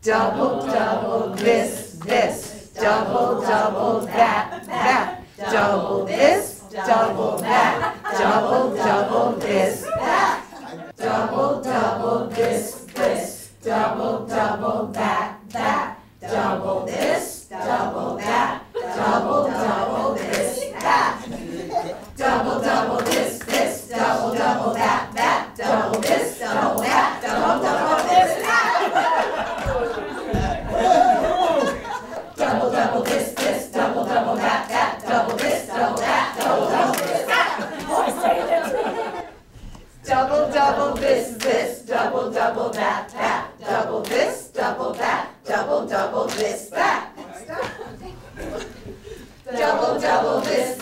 Double, double this, this. Double, double that, that. Double this, double that. Double, double this, that. Double, double this, this. Double, double that, that. Double this, double that. Double, double this, that. Double, double Double, double this, this, double, double that, that. Double this, double that, double, double this, that. double, double this,